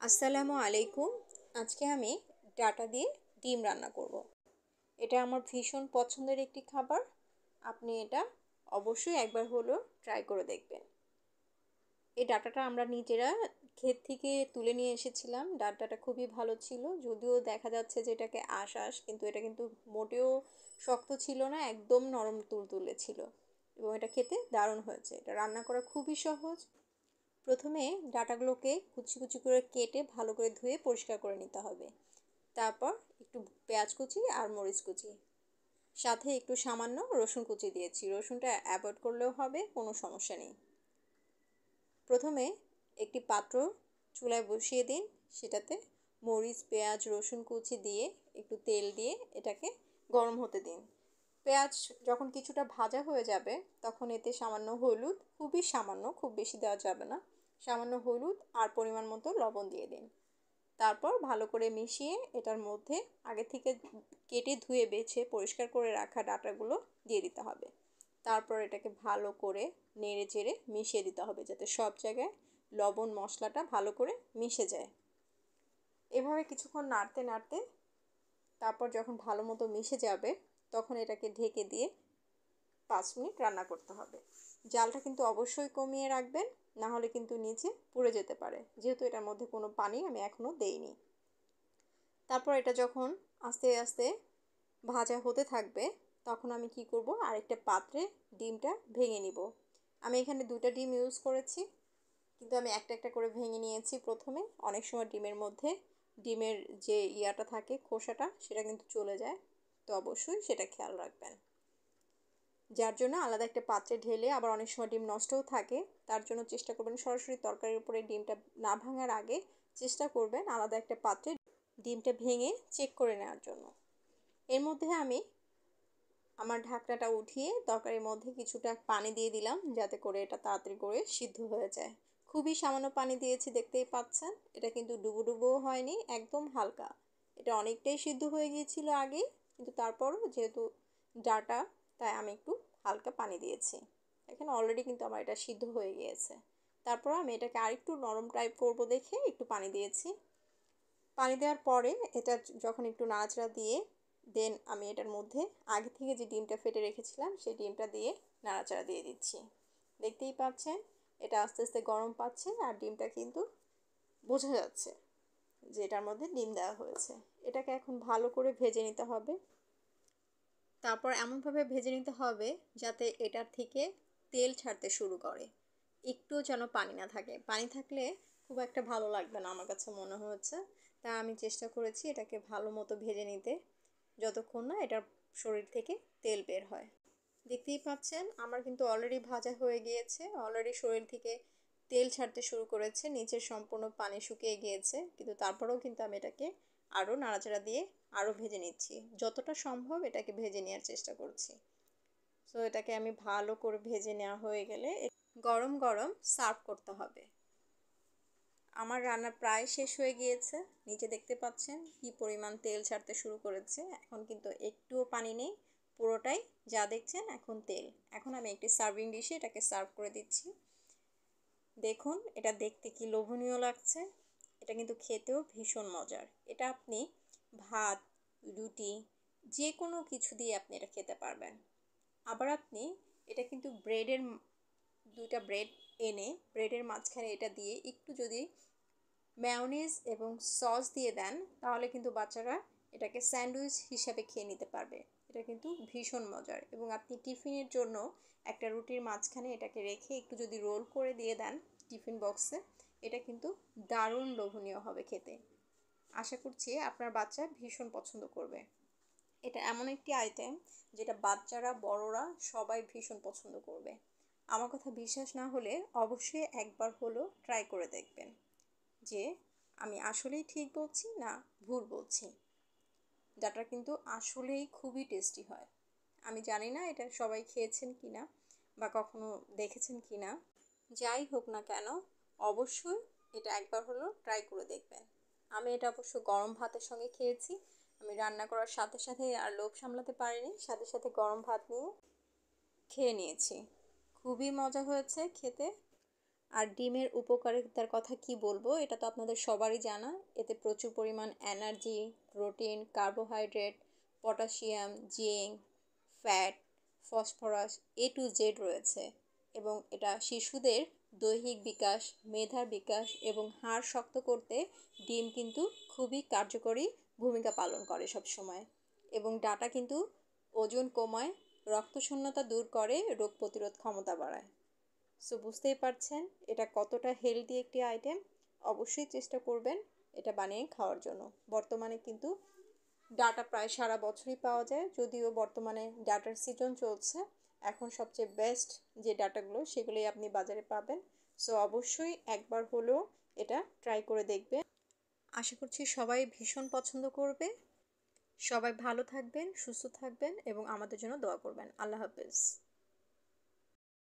আসসালামু আলাইকুম। আজকে আমি ডাটা দিয়ে ডিম রান্না করব। এটা আমার ভীষণ পছন্দের একটি খাবার। আপনি এটা অবশ্যই একবার হলেও ট্রাই করে দেখবেন। এই ডাটাটা আমরা নিজেরা ক্ষেত থেকে তুলে নিয়ে এসেছিলাম। ডাটাটা খুবই ভালো ছিল। যদিও দেখা যাচ্ছে যে এটাকে আশ আশ, কিন্তু এটা কিন্তু মোটেও শক্ত ছিল না, একদম নরম তুলতুলে ছিল। এবং এটা খেতে দারুণ হয়েছে। এটা রান্না করা খুবই সহজ। প্রথমে ডাটাগুলোকে কুচি কুচি করে কেটে ভালো করে ধুয়ে পরিষ্কার করে নিতে হবে। তারপর একটু পেঁয়াজ কুচি আর মরিচ কুচি। সাথে একটু সামান্য রসুন কুচি দিয়েছি। রসুনটা অ্যাভয়েড করলেও হবে, কোনো সমস্যা নেই। প্রথমে একটি পাত্র চুলায় বসিয়ে দিন। সেটাতে মরিচ, পেঁয়াজ, রসুন কুচি দিয়ে একটু তেল দিয়ে এটাকে গরম হতে দিন। পেঁয়াজ যখন কিছুটা ভাজা হয়ে যাবে, তখন এতে সামান্য হলুদ, খুবই সামান্য, খুব বেশি দেওয়া যাবে না, সামান্য হলুদ আর পরিমাণ মতো লবণ দিয়ে দিন। তারপর ভালো করে মিশিয়ে এটার মধ্যে আগে থেকে কেটে ধুয়ে বেছে পরিষ্কার করে রাখা ডাটাগুলো দিয়ে দিতে হবে। তারপর এটাকে ভালো করে নেড়ে চেড়ে মিশিয়ে দিতে হবে যাতে সব জায়গায় লবণ মশলাটা ভালো করে মিশে যায়। এভাবে কিছুক্ষণ নাড়তে নাড়তে তারপর যখন ভালো মতো মিশে যাবে তখন এটাকে ঢেকে দিয়ে পাঁচ মিনিট রান্না করতে হবে। জালটা কিন্তু অবশ্যই কমিয়ে রাখবেন, না হলে কিন্তু নিচে পুড়ে যেতে পারে। যেহেতু এটার মধ্যে কোনো পানি আমি এখনও দেইনি। তারপর এটা যখন আস্তে আস্তে ভাজা হতে থাকবে, তখন আমি কি করব? আরেকটা পাত্রে ডিমটা ভেঙে নিব। আমি এখানে দুটা ডিম ইউজ করেছি, কিন্তু আমি একটা একটা করে ভেঙে নিয়েছি প্রথমে। অনেক সময় ডিমের মধ্যে ডিমের যে ইয়াটা থাকে, খোসাটা, সেটা কিন্তু চলে যায়। তো অবশ্যই সেটা খেয়াল রাখবেন। যার জন্য আলাদা একটা পাত্রে ঢেলে আবার অনেক সময় ডিম নষ্টও থাকে, তার জন্য চেষ্টা করবেন সরাসরি তরকারির উপরে ডিমটা না ভাঙার আগে চেষ্টা করবেন আলাদা একটা পাত্রে ডিমটা ভেঙে চেক করে নেওয়ার জন্য। এর মধ্যে আমি আমার ঢাকনাটা উঠিয়ে তরকারির মধ্যে কিছুটা পানি দিয়ে দিলাম যাতে করে এটা তাড়াতাড়ি করে সিদ্ধ হয়ে যায়। খুবই সামান্য পানি দিয়েছি দেখতেই পাচ্ছেন, এটা কিন্তু ডুবো ডুবোও হয়নি, একদম হালকা। এটা অনেকটাই সিদ্ধ হয়ে গিয়েছিল আগে কিন্তু তারপরও যেহেতু ডাটা, তাই আমি একটু হালকা পানি দিয়েছি। এখানে অলরেডি কিন্তু আমার এটা সিদ্ধ হয়ে গিয়েছে। তারপর আমি এটাকে আরেকটু নরম টাইপ করব দেখে একটু পানি দিয়েছি। পানি দেওয়ার পরে এটা যখন একটু নাড়াচাড়া দিয়ে দেন আমি এটার মধ্যে আগে থেকে যে ডিমটা ফেটে রেখেছিলাম, সেই ডিমটা দিয়ে নাড়াচাড়া দিয়ে দিচ্ছি। দেখতেই পাচ্ছেন, এটা আস্তে আস্তে গরম পাচ্ছে আর ডিমটা কিন্তু বোঝা যাচ্ছে। যে এটার মধ্যে ডিম দেওয়া হয়েছে। এটাকে এখন ভালো করে ভেজে নিতে হবে। তারপর এমনভাবে ভেজে নিতে হবে যাতে এটার থেকে তেল ছাড়তে শুরু করে। একটু যেন পানি না থাকে। পানি থাকলে খুব একটা ভালো লাগবে না আমার কাছে মনে হচ্ছে। তা আমি চেষ্টা করেছি এটাকে ভালো মতো ভেজে নিতে। যতক্ষণ না এটার শরীর থেকে তেল বের হয়। দেখতেই পাচ্ছেন, আমার কিন্তু অলরেডি ভাজা হয়ে গিয়েছে। অলরেডি শরীর থেকে তেল ছাড়তে শুরু করেছে নিচের সম্পূর্ণ পানি শুকিয়ে গিয়েছে, কিন্তু তারপরেও কিন্তু আমি এটাকে আরও নাড়াচাড়া দিয়ে আরও ভেজে নিচ্ছি। যতটা সম্ভব এটাকে ভেজে নেওয়ার চেষ্টা করছি। সো এটাকে আমি ভালো করে ভেজে নেওয়া হয়ে গেলে গরম গরম সার্ভ করতে হবে। আমার রান্না প্রায় শেষ হয়ে গিয়েছে। নিচে দেখতে পাচ্ছেন কি পরিমাণ তেল ছাড়তে শুরু করেছে। এখন কিন্তু একটুও পানি নেই, পুরোটাই যা দেখছেন এখন তেল। এখন আমি একটি সার্ভিং ডিশে এটাকে সার্ভ করে দিচ্ছি। দেখুন, এটা দেখতে কি লোভনীয় লাগছে। এটা কিন্তু খেতেও ভীষণ মজার। এটা আপনি ভাত, রুটি যে কোনো কিছু দিয়ে আপনি এটা খেতে পারবেন। আবার আপনি এটা কিন্তু ব্রেডের দুইটা ব্রেড এনে, ব্রেডের মাঝখানে এটা দিয়ে একটু যদি ম্যাওনিজ এবং সস দিয়ে দেন, তাহলে কিন্তু বাচ্চারা এটাকে স্যান্ডউইচ হিসাবে খেয়ে নিতে পারবে। এটা কিন্তু ভীষণ মজার। এবং আপনি টিফিনের জন্য একটা রুটির মাঝখানে এটাকে রেখে একটু যদি রোল করে দিয়ে দেন টিফিন বক্সে, এটা কিন্তু দারুণ লোভনীয় হবে খেতে। আশা করছি আপনার বাচ্চা ভীষণ পছন্দ করবে। এটা এমন একটি আইটেম যেটা বাচ্চারা, বড়রা সবাই ভীষণ পছন্দ করবে। আমার কথা বিশ্বাস না হলে অবশ্যই একবার হলো ট্রাই করে দেখবেন যে আমি আসলেই ঠিক বলছি না ভুল বলছি। ডাটা কিন্তু আসলেই খুবই টেস্টি হয়। আমি জানি না এটা সবাই খেয়েছেন কি না বা কখনো দেখেছেন কি না যাই হোক না কেন, অবশ্যই এটা একবার হলো ট্রাই করে দেখবেন। আমি এটা অবশ্য গরম ভাতের সঙ্গে খেয়েছি। আমি রান্না করার সাথে সাথে আর লোভ সামলাতে পারিনি। সাথে সাথে গরম ভাত নিয়ে খেয়ে নিয়েছি। খুবই মজা হয়েছে খেতে। আর ডিমের উপকারিতার কথা কি বলব, এটা তো আপনাদের সবারই জানা। এতে প্রচুর পরিমাণ energy protein carbohydrate potassium zinc fat phosphorus A to Z রয়েছে। এবং এটা শিশুদের দৈহিক বিকাশ, মেধার বিকাশ এবং হাড় শক্ত করতে ডিম কিন্তু খুবই কার্যকরী ভূমিকা পালন করে সব সময় এবং ডাটা কিন্তু ওজন কমায়, রক্তশূন্যতা দূর করে, রোগ প্রতিরোধ ক্ষমতা বাড়ায়। সো বুঝতেই পারছেন এটা কতটা হেলদি একটি আইটেম অবশ্যই চেষ্টা করবেন এটা বানিয়ে খাওয়ার জন্য। বর্তমানে কিন্তু ডাটা প্রায় সারা বছরই পাওয়া যায়, যদিও বর্তমানে ডাটার সিজন চলছে। এখন সবচেয়ে বেস্ট যে ডাটাগুলো সেগুলোই আপনি বাজারে পাবেন। সো অবশ্যই একবার হলেও এটা ট্রাই করে দেখবে আশা করছি সবাই ভীষণ পছন্দ করবে। সবাই ভালো থাকবেন, সুস্থ থাকবেন এবং আমাদের জন্য দোয়া করবেন। আল্লাহ হাফেজ।